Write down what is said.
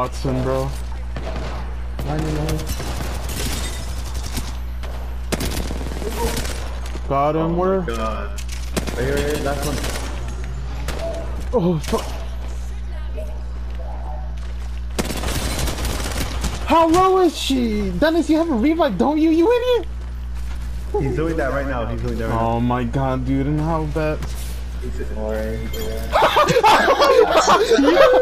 Wattson, bro. Got him, where? Oh god. Right here, right here, last one. Oh, fuck. How low is she? Dennis, you have a revive, don't you, you idiot? He's doing that right now. He's doing that right Oh my god, dude, and how bad? He's He's ignoring.